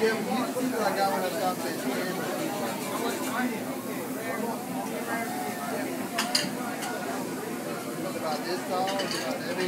Yeah, you see what I got when I stopped at This about heavy around.